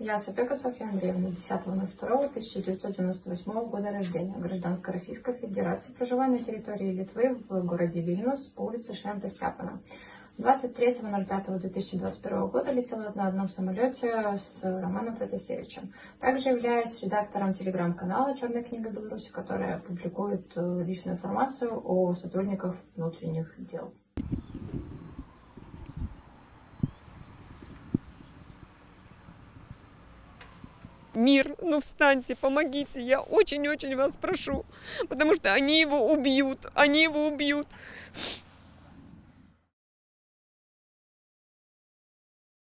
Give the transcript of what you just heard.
Я Сапека Софья Андреевна, 10.02.1998 года рождения, гражданка Российской Федерации, проживаю на территории Литвы в городе Вильнюс по улице Швента Стяпана. 23.05.2021 года летела на одном самолете с Романом Протасевичем. Также являюсь редактором телеграм-канала «Черная книга Беларуси», которая публикует э, личную информацию о сотрудниках внутренних дел. Мир, ну встаньте, помогите, я очень-очень вас прошу, потому что они его убьют, они его убьют.